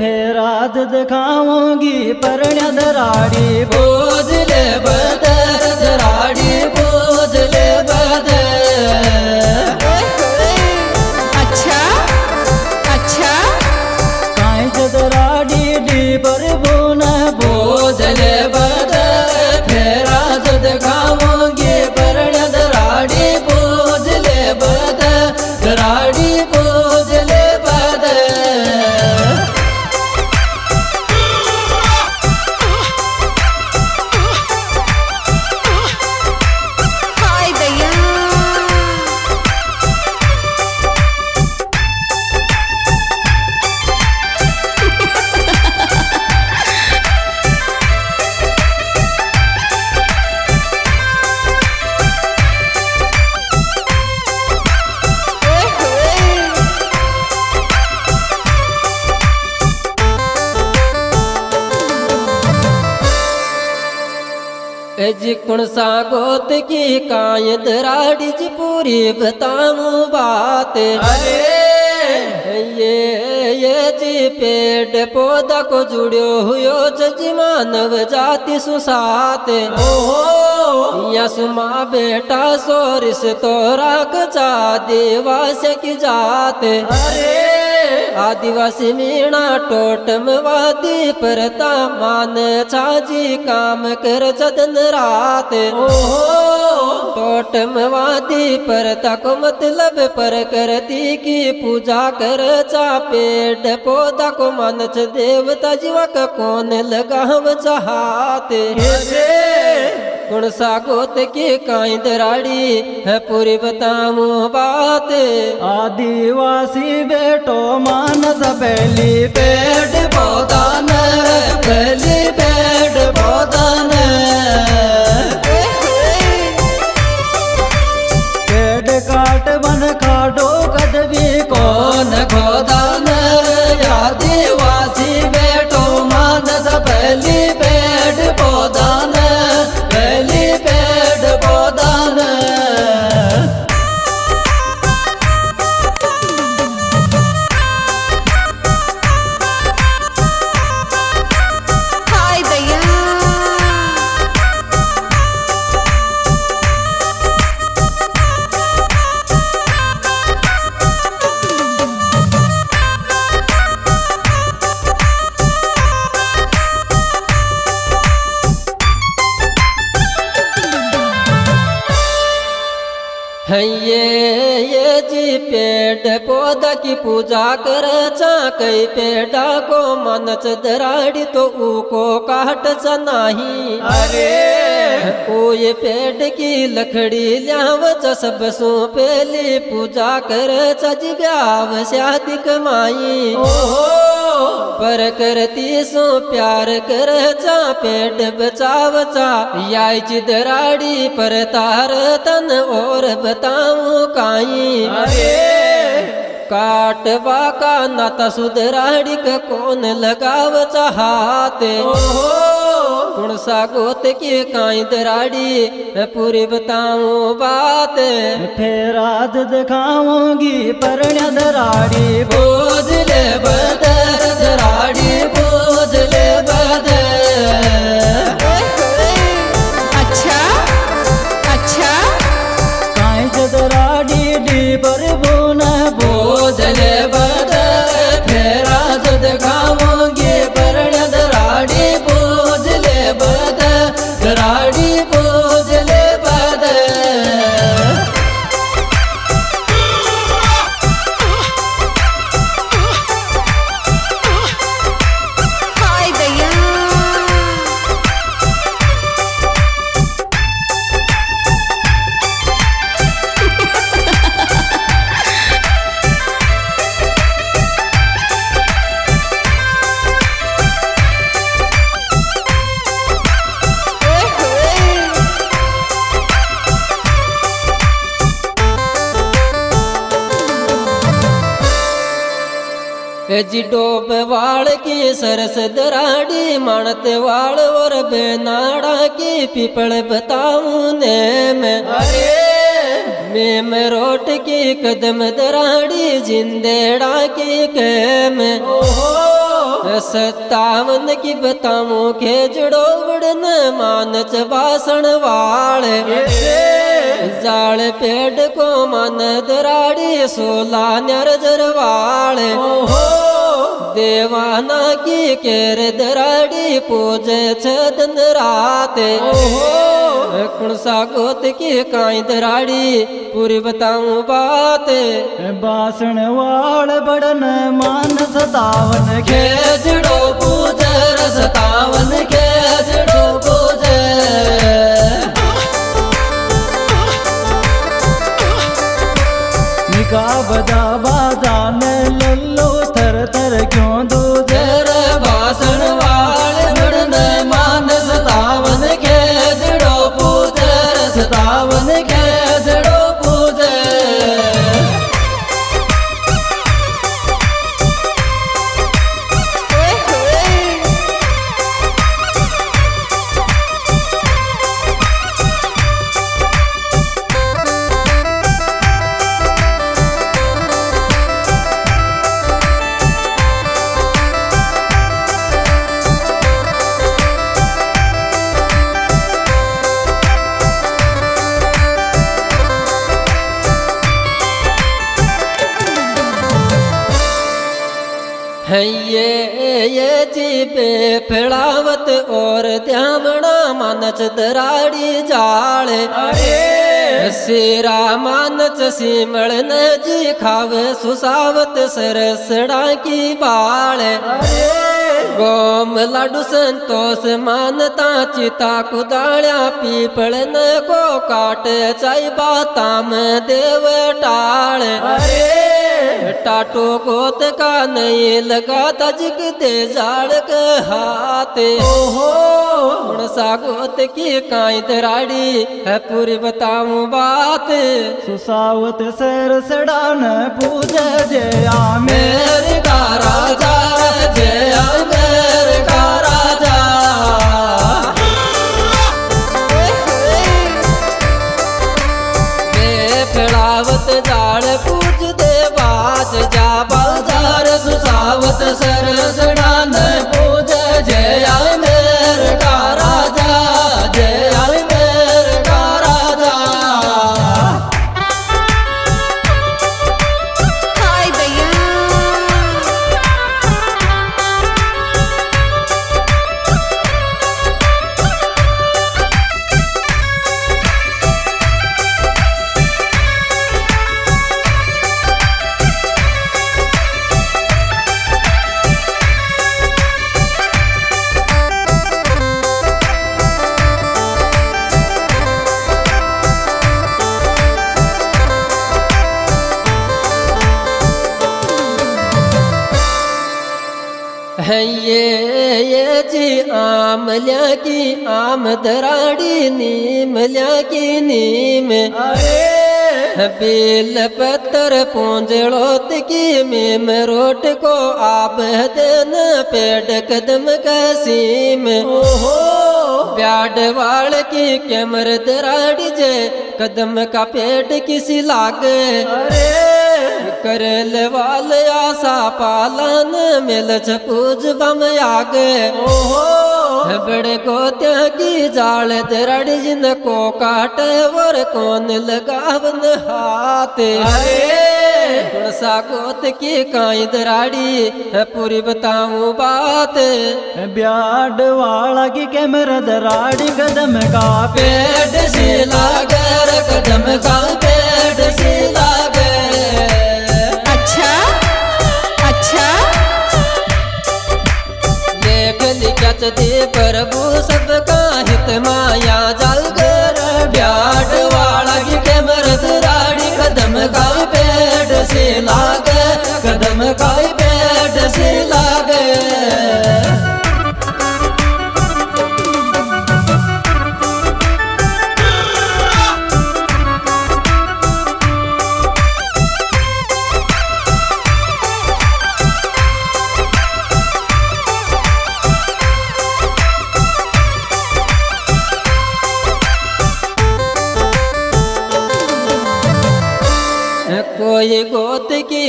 आज दिखाऊँगी परण्य दराड़ी बोझले बदर दराड़ी बोझले जी कुण सा गोत की काय दराड़ी जी पूरी बताऊँ बात। अरे। ये ये जी पेड़ पौधा को जुड़ो हुयो जी मानव जाति सुसात। ओहो। यसमा बेटा सोरिस तोरा कचा देवास की जात। अरे। आदिवासी मीणा टोटम वादी परता मान छाजी काम कर जदन रात। टोटम वादी परता को मतलब पर करती की पूजा कर चा पेड़ पौधा को मानच देवता जीवक कौन लगाव चाहते? गुण सा गोत की काई दराड़ी है पूरी बताऊ बात। आदिवासी बेटो मानस पहली पेड़ पौधा न पहली पेड़ पौधा है ये ये जी पेड़ पौधा की पूजा कर चा पेड़ा को मन दराड़ी तो ऊको काट चा नाही। अरे ओ ये पेड़ की लकड़ी ल्याव चा सब सो पहली पूजा कर चा जी ब्याव शादी कमाई पर करती सो प्यार कर चा पेड़ बचाव चा। याई ची दराड़ी पर तार तन और बताऊँ काई। अरे। काटवा का नाता सुधराड़ी का कौन लगाव चाहते कौन सा गोत की काई दराड़ी मैं पूरी बताऊं बात फिर आज दिखाऊंगी परण्य दराड़ी बोझ ले बदर दराड़ी बोझ ले बदर जी डोब वाड़ की सरस दराड़ी मानत वाड़ और बेनाड़ा की पिपल बताऊँ ने मैं अरे! मेम रोट की कदम दराड़ी जिंदेड़ा की कैम। और सत्तावन की बताऊँ खेजड़ो बड़न मानच बासण वाले। जाल पेड़ को मन दराड़ी सोला नर जरवाले देवाना की केर दराड़ी पूजे छदन राते। कुण सा गोत की काई दराड़ी पूरी बताऊँ बात। बासण वाल बड़न मान सतावन खे खेजड़ो पूजर सतावन और ध्यामणा मानच दराड़ी जाल अरे। सिरा मानच सिमल न जी खावे सुसावत सरसड़ा की बाल गोम लाडू संतोष मानता चिता कुदाल्या पीपल न को काट चाई बाताम देव टाल टाटो गोत का नहीं लगा तजक दे जाड़ के हाथ। ओहो। सा गोत की काई तराड़ी है पूरी बताऊँ बात। सुसावत सर सड़ान पूजे जया मेरे का राजा जय है ये ये जी आमल्या की आम दराड़ी नीमल्या की नीम। बेल पत्थर पूंजड़ोत की मीम रोट को आप दिन पेड़ कदम का सीम। प्याड वाल की कैमर दराड़ी जे कदम का पेट किसी लागे। करल वाल आशा पालन मिल पूज बम आगे। बड़े की जाल दरड़ जिन को काट वर कौन लगावन हाथ। गुण सा गोत की काई दराड़ी पूरी बताऊँ बात। ब्याड वाला की कैमर दराड़ी कदम का पेड़। सी लागर कदम का पेड़ सी लागर लिखत दे प्रभु सबका हित माया जाल कर ब्याट वाला की कैमरत राड़ी कदम का पेड़ से लागे, कदम का पेड़ से लागे।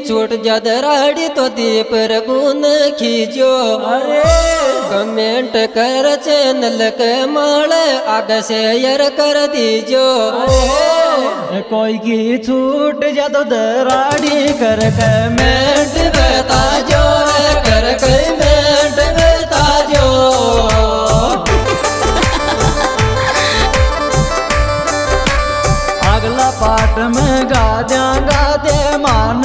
छूट जद राड़ी तो दीप रगुन खीजो। अरे। कमेंट कर चैनल के माल से शेयर कर दीजो। कोई की छूट जद राड़ी कर कमेंट बता जो कर कमेंट बता जो। अगला पाठ में गा दे मान